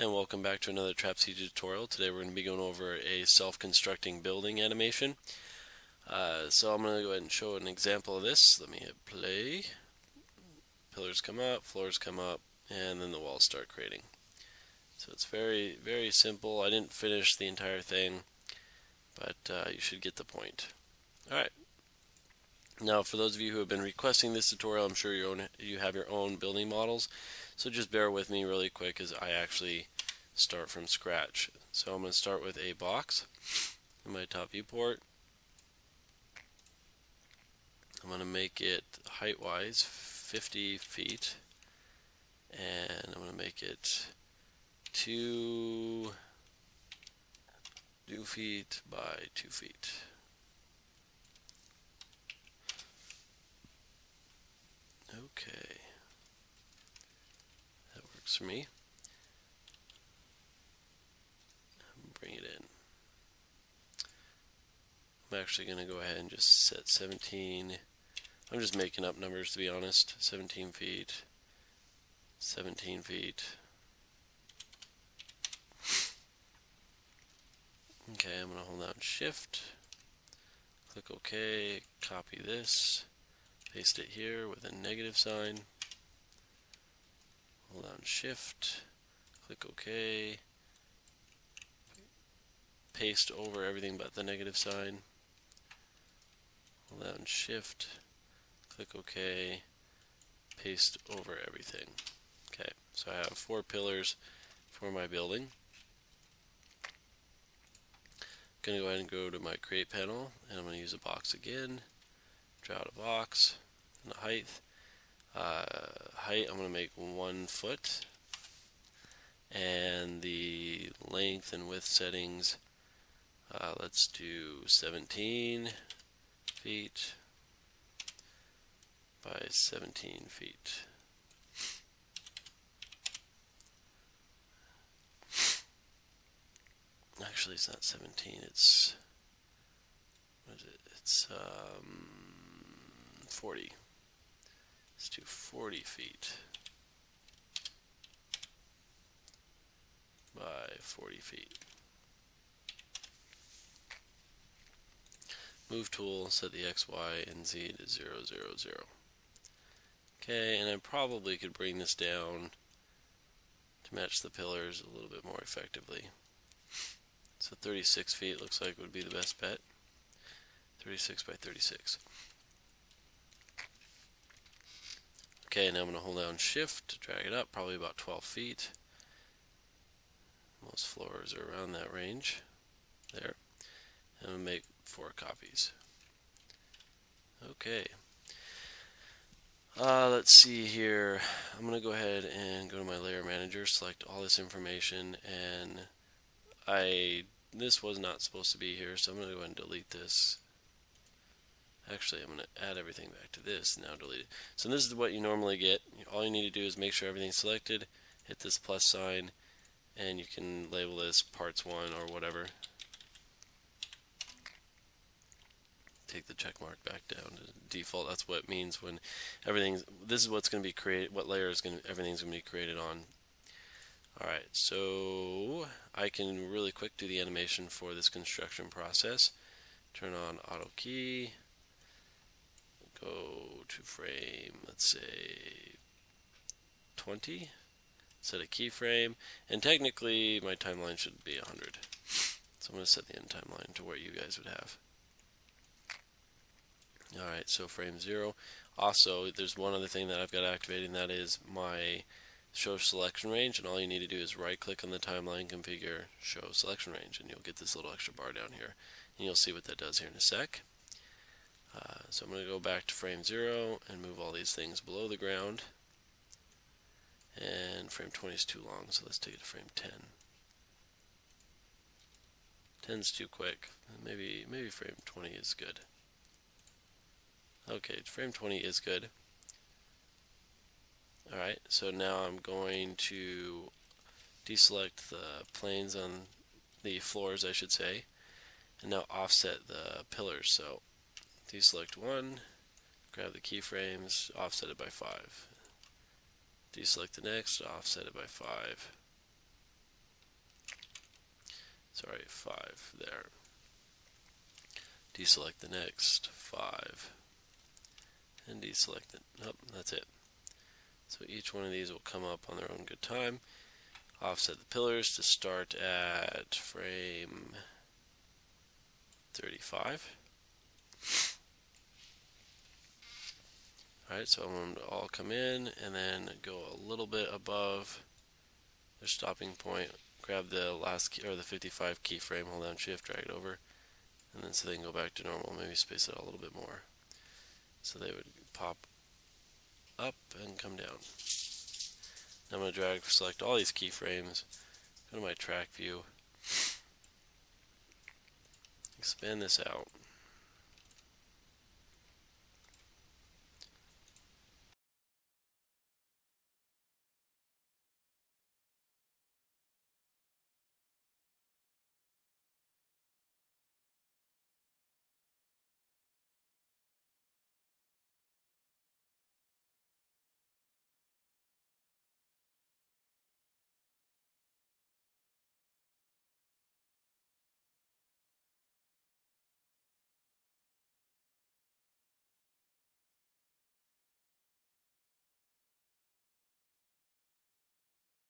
and welcome back to another Trapseed tutorial. Today we're going to be going over a self-constructing building animation. Uh, so I'm going to go ahead and show an example of this. Let me hit play. Pillars come up, floors come up, and then the walls start creating. So it's very, very simple. I didn't finish the entire thing, but uh, you should get the point. Alright. Now for those of you who have been requesting this tutorial, I'm sure you, own, you have your own building models. So just bear with me really quick as I actually start from scratch. So I'm going to start with a box in my top viewport. I'm going to make it height-wise 50 feet and I'm going to make it 2 2 feet by 2 feet. Okay That works for me. Bring it in. I'm actually going to go ahead and just set 17. I'm just making up numbers to be honest. 17 feet. 17 feet. Okay, I'm going to hold down shift. Click OK. Copy this. Paste it here with a negative sign. Hold down shift, click OK, paste over everything but the negative sign, hold down shift, click OK, paste over everything. Okay, so I have four pillars for my building. I'm going to go ahead and go to my create panel and I'm going to use a box again, out a box, and the height. Uh, height, I'm going to make one foot. And the length and width settings, uh, let's do 17 feet by 17 feet. Actually, it's not 17. It's what is it? It's um, 40. Let's do 40 feet by 40 feet. Move tool, set the X, Y, and Z to 0, 0, 0. Okay, and I probably could bring this down to match the pillars a little bit more effectively. So 36 feet looks like would be the best bet. 36 by 36. Okay, now I'm going to hold down shift to drag it up, probably about 12 feet. Most floors are around that range. There. And I'm make four copies. Okay. Uh, let's see here. I'm going to go ahead and go to my layer manager, select all this information, and I this was not supposed to be here, so I'm going to go ahead and delete this Actually, I'm going to add everything back to this, now delete it. So this is what you normally get. All you need to do is make sure everything's selected, hit this plus sign, and you can label this parts 1 or whatever. Take the check mark back down to default. That's what it means when everything's, this is what's going to be created, what layer is going to, everything's going to be created on. Alright, so I can really quick do the animation for this construction process. Turn on auto key, go to frame, let's say 20, set a keyframe, and technically my timeline should be 100. So I'm going to set the end timeline to where you guys would have. Alright, so frame 0. Also, there's one other thing that I've got activated, and that is my show selection range, and all you need to do is right click on the timeline, configure show selection range, and you'll get this little extra bar down here. And you'll see what that does here in a sec. Uh, so I'm going to go back to frame 0 and move all these things below the ground. And frame 20 is too long, so let's take it to frame 10. 10's too quick. Maybe maybe frame 20 is good. Okay, frame 20 is good. Alright, so now I'm going to deselect the planes on the floors, I should say, and now offset the pillars. So deselect one, grab the keyframes, offset it by 5. Deselect the next, offset it by 5. sorry, 5 there. Deselect the next 5 and deselect it. Nope, that's it. So each one of these will come up on their own good time. Offset the pillars to start at frame 35. Alright, so I'm going to all come in and then go a little bit above their stopping point. Grab the last key, or the 55 keyframe, hold down shift, drag it over, and then so they can go back to normal. Maybe space it out a little bit more. So they would pop up and come down. Now I'm going to drag, select all these keyframes, go to my track view, expand this out.